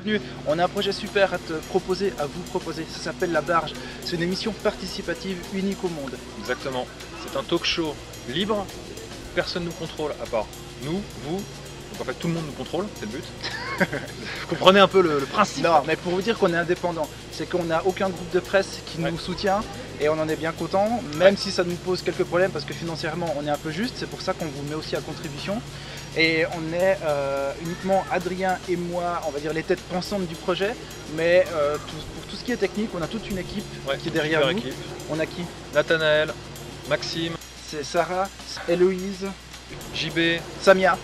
bienvenue. On a un projet super à te proposer, à vous proposer. Ça s'appelle La Barge. C'est une émission participative unique au monde. Exactement. C'est un talk show libre. Personne ne nous contrôle à part nous, vous. Donc en fait, tout le monde nous contrôle, c'est le but. vous comprenez un peu le, le principe Non, mais pour vous dire qu'on est indépendant, c'est qu'on n'a aucun groupe de presse qui Ouais. nous soutient et on en est bien content, même Ouais. si ça nous pose quelques problèmes parce que financièrement on est un peu juste. C'est pour ça qu'on vous met aussi à contribution. Et on est euh, uniquement Adrien et moi, on va dire les têtes pensantes du projet, mais euh, tout- pour tout ce qui est technique, on a toute une équipe Ouais, qui est derrière nous. équipe. On a qui? Nathanaël, Maxime, C'est Sarah, Héloïse, JB, Samia.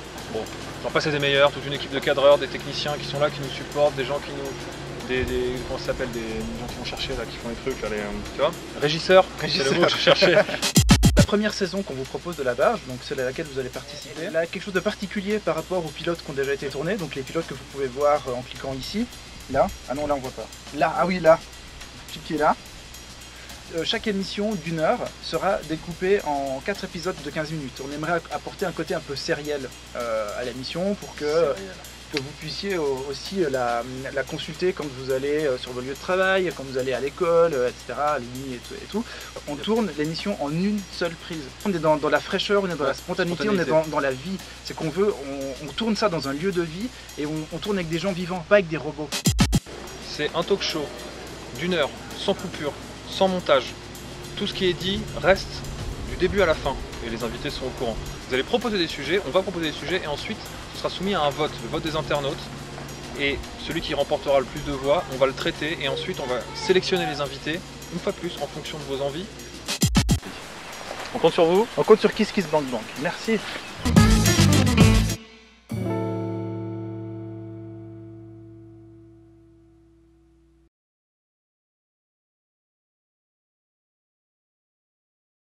J'en passe des meilleurs, toute une équipe de cadreurs, des techniciens qui sont là, qui nous supportent, des gens qui nous. Des, des, comment ça s'appelle Des gens qui vont chercher là, qui font les trucs là, les, euh, tu vois Régisseurs, c'est le mot que je cherchais. La première saison qu'on vous propose de la barge, donc celle à laquelle vous allez participer, elle a quelque chose de particulier par rapport aux pilotes qui ont déjà été tournés, donc les pilotes que vous pouvez voir euh, en cliquant ici, là, ah non là on voit pas, là, ah oui là, cliquez là. Euh, chaque émission d'une heure sera découpée en quatre épisodes de 15 minutes. On aimerait apporter un côté un peu sériel euh, à l'émission pour que, que vous puissiez au- aussi la, la consulter quand vous allez euh, sur vos lieux de travail, quand vous allez à l'école, etc., à et tout, et tout. On tourne l'émission en une seule prise. On est dans, dans la fraîcheur, on est dans la spontanéité, on est dans, dans la vie. C'est qu'on veut, on, on tourne ça dans un lieu de vie et on, on tourne avec des gens vivants, pas avec des robots. C'est un talk show d'une heure, sans coupure, sans montage. Tout ce qui est dit reste du début à la fin et les invités sont au courant. Vous allez proposer des sujets, on va proposer des sujets et ensuite ce sera soumis à un vote, le vote des internautes. Et celui qui remportera le plus de voix, on va le traiter et ensuite on va sélectionner les invités, une fois de plus, en fonction de vos envies. On compte sur vous? On compte sur Kiss Kiss Bank Bank. Merci.